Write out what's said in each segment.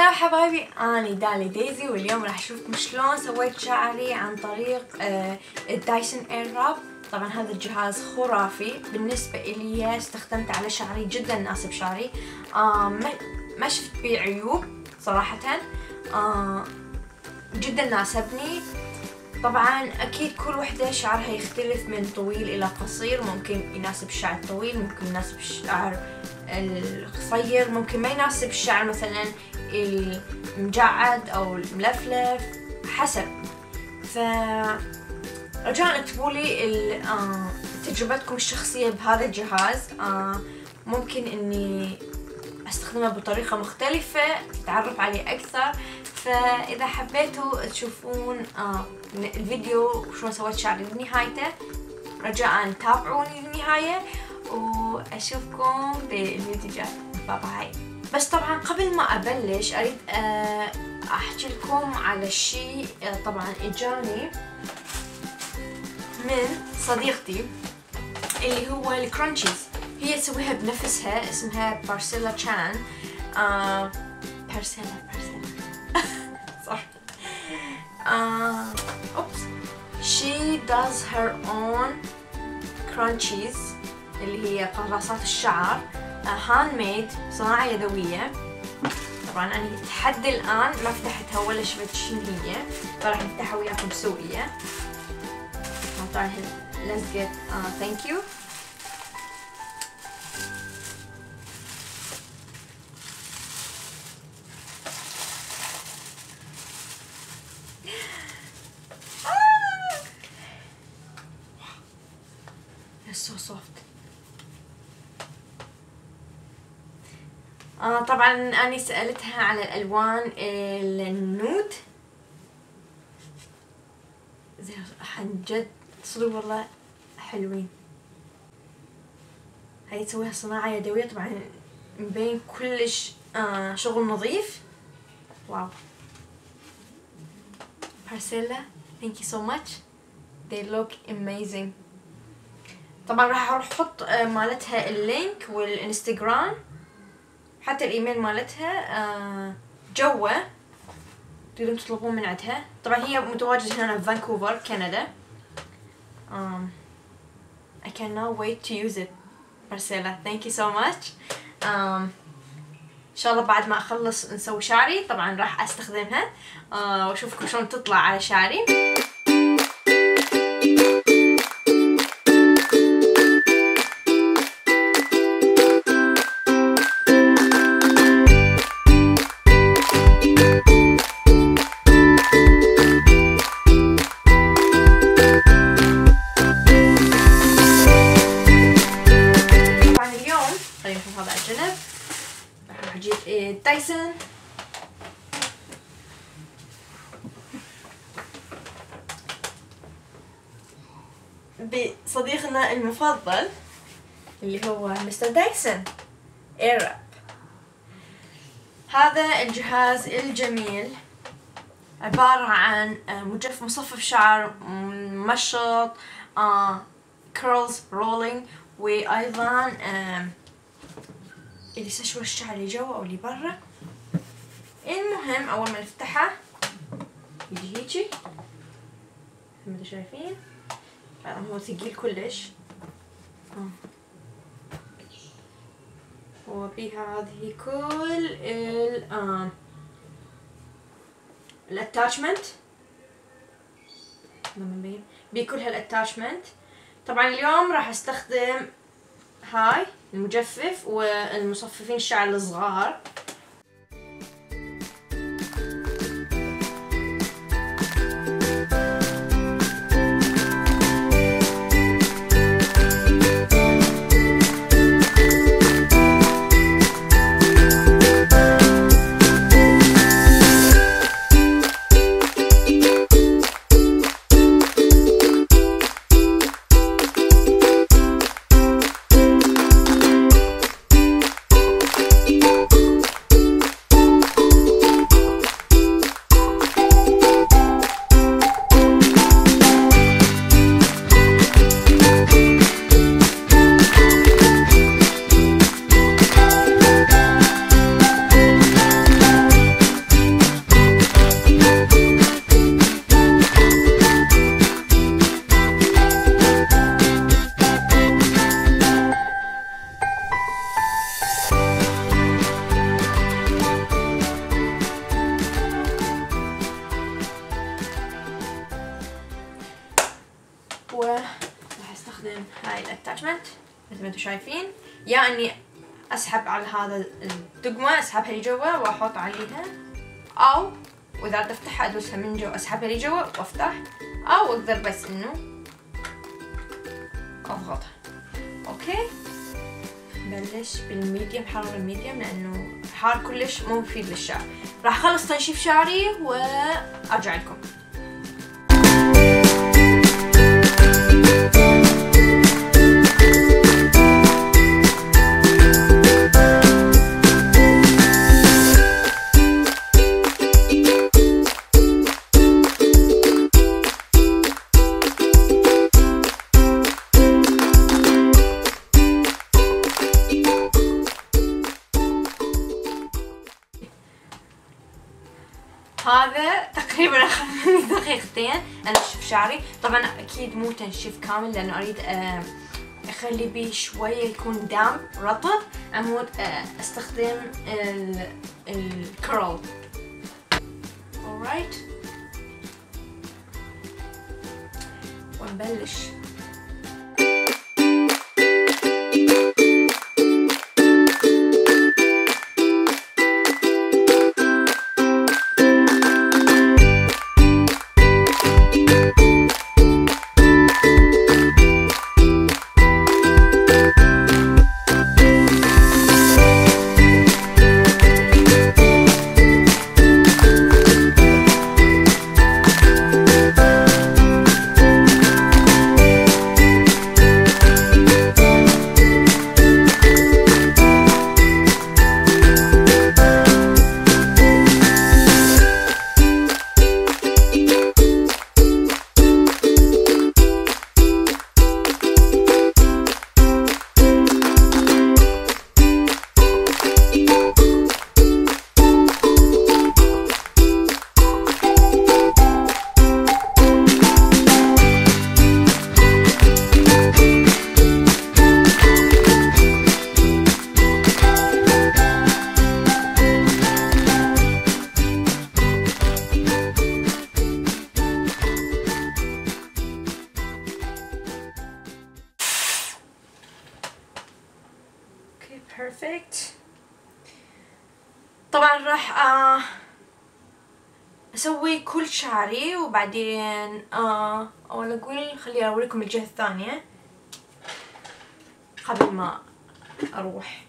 هلا حبايبي أنا دالي دايزي واليوم راح أشوفكم شلون سويت شعري عن طريق آه الدايسون إير راب. طبعا هذا الجهاز خرافي. بالنسبة إلي استخدمت على شعري جدا ناسب شعري. آه ما, شفت فيه عيوب صراحة. آه جدا ناسبني. طبعا أكيد كل وحدة شعرها يختلف من طويل إلى قصير. ممكن يناسب الشعر الطويل ممكن يناسب الشعر القصير ممكن ما يناسب الشعر مثلا المجعد أو الملفلف حسب. ف رجاء اكتبوا لي تجربتكم الشخصية بهذا الجهاز ممكن إني استخدمه بطريقة مختلفة تتعرف عليه أكثر. فإذا حبيتوا تشوفون الفيديو شلون سويت شعري لنهايته رجاء تابعوني للنهاية وأشوفكم بالفيديو الجاي. bye bye بس طبعا قبل ما أبلش أريد أحكي لكم على شيء طبعا اجاني من صديقتي اللي هو ال scrunchies هي تسويها بنفسها اسمها مارسيلا تشان آه مارسيلا مارسيلا صح آه oops. She does her own scrunchies اللي هي قراصات الشعر. handmade صناعة يدوية. طبعا أنا لحد الآن ما فتحتها ولا شفت شنو هي. فراح نفتحها وياكم سوية طبعا get uh, thank آه طبعا أنا سألتها عن الألوان النود. عن جد صدق والله حلوين. هاي تسويها صناعة يدوية طبعا مبين كلش آه شغل نظيف. واو. بارسيلا thank you so much. They look amazing. طبعا راح أروح أحط مالتها ال link والإنستغرام. حتى الإيميل مالتها جوا تقدرون تطلبون من عندها. طبعا هي متواجدة هنا في فانكوفر كندا. I cannot wait to use it Marcella thank you so much. um, إن شاء الله بعد ما أخلص نسوي شعري طبعا راح أستخدمها. uh, وأشوفكم شلون تطلع على شعري. بصديقنا المفضل اللي هو mister Dyson. Airwrap هذا الجهاز الجميل عبارة عن مجفف مصفف شعر مشط curls rolling وأيضا اللي يستشوى الشعر اللي جوا أو اللي برا المهم أول ما نفتحها يجي هيجي. مثل ما شايفين. هو ثقيل كلش. وفيها هذه كل ال آه. الاتاشمنت بكل هالاتاشمنت طبعا اليوم راح أستخدم هاي المجفف والمصففين الشعر الصغار. attachment مثل ما أنتم شايفين. يا اني أسحب على هذا الدقمة أسحبها لجوا وأحط عليها. أو واذا بدي افتحها أدوسها من جوا أسحبها لجوا وأفتح. أو أقدر بس إنه أضغطها. okay؟ نبلش بال medium حرارة ال medium لأنه حار كلش مو مفيد للشعر. راح أخلص تنشيف شعري وأرجع لكم. هذا تقريبا اخذ دقيقتين انشف شعري. طبعا أكيد مو تنشيف كامل لأنه أريد آه، أخلي بيه شوية يكون دام رطب. عمود آه، أستخدم الكرل alright ونبلش شعري وبعدين آه أول أقول خليني أوريكم الجهة الثانية قبل ما أروح.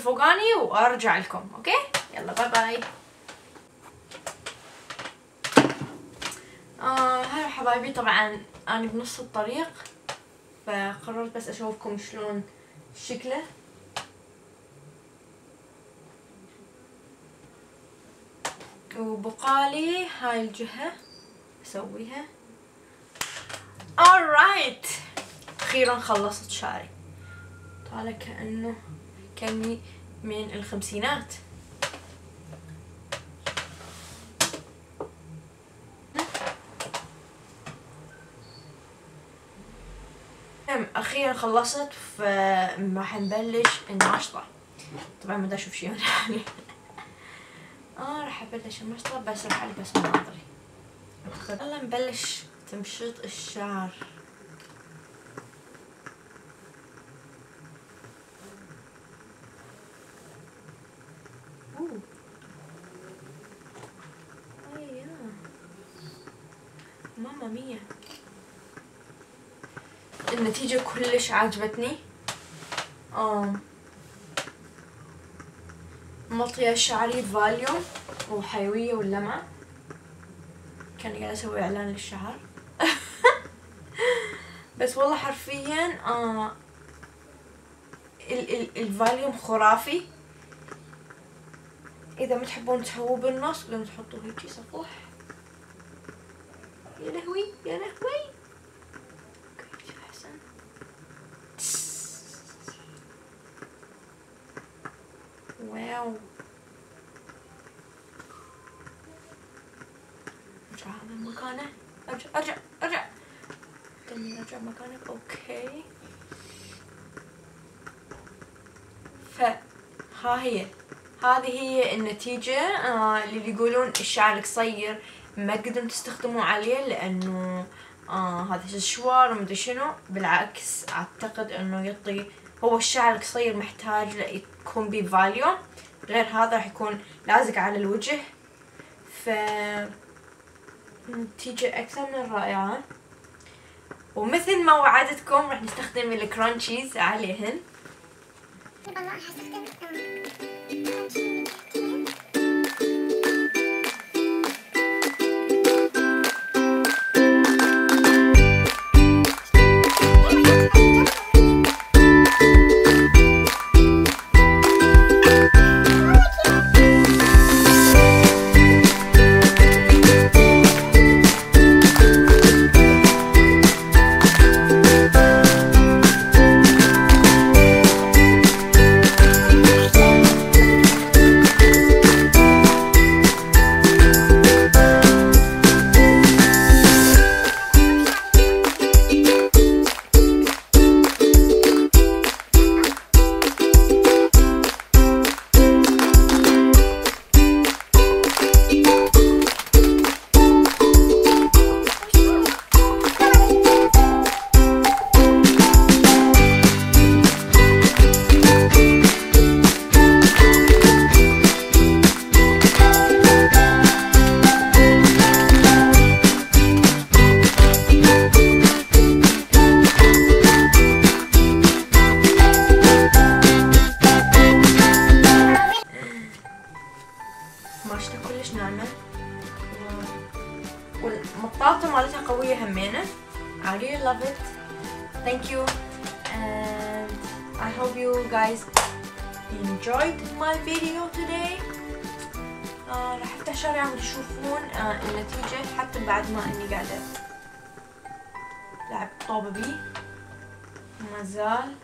الفوقاني وأرجع لكم okay؟ يلا bye bye آه hi حبايبي طبعا أنا بنص الطريق فقررت بس أشوفكم شلون شكله. وبقالي هاي الجهة اسويها alright أخيرا خلصت شعري. طالع كأنه كأني من الخمسينات. أخيرا خلصت فراح نبلش الناشطة. طبعا ما أشوف شي من حالي آه راح أبلش الناشطة بس راح ألبس مناظري يلا نبلش تمشيط الشعر. مية النتيجة كلش عجبتني. مطية شعري فاليوم وحيوية واللمعة كان قاعد أسوي إعلان للشعر. بس والله حرفيا آه ال ال الفاليوم خرافي. إذا ما تحبون تسووه بالنص لازم تحطوه هيجي صفوح. يا لهوي يا لهوي. wow. أرجع من مكانه أرجع أرجع أرجع. تاني أرجع مكانك okay. فها هي. هذه هي النتيجة آه اللي يقولون الشعر القصير ما تقدرون تستخدموا عليه لأنه آه هذا الشوار ومدري شنو. بالعكس أعتقد إنه يعطي هو الشعر القصير محتاج يكون بيه volume غير هذا راح يكون لازق على الوجه. ف نتيجة أكثر من رائعة ومثل ما وعدتكم راح نستخدم ال scrunchies عليهن. عم تشوفون آه النتيجة حتى بعد ما إني قاعدة لعب طوبة بيه ما زال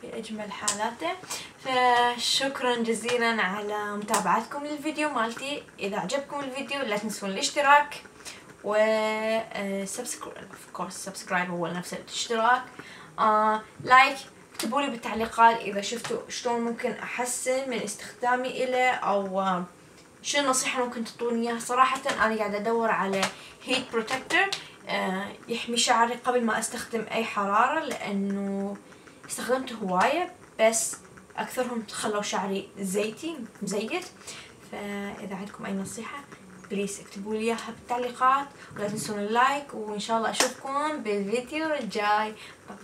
في أجمل حالاته. فشكرا جزيلا على متابعتكم للفيديو مالتي. إذا عجبكم الفيديو لا تنسون الاشتراك و subscribe هو نفس الاشتراك. آه like اكتبوا لي بالتعليقات إذا شفتوا شلون ممكن أحسن من استخدامي أو آه شو النصيحة ممكن تعطوني إياها. صراحة أنا قاعدة أدور على heat protector آه يحمي شعري قبل ما أستخدم أي حرارة لأنه استخدمته هواية بس أكثرهم خلوا شعري زيتي مزيت. فإذا عندكم أي نصيحة please اكتبوا لي إياها بالتعليقات. ولا تنسون ال like وإن شاء الله أشوفكم بالفيديو الجاي. باي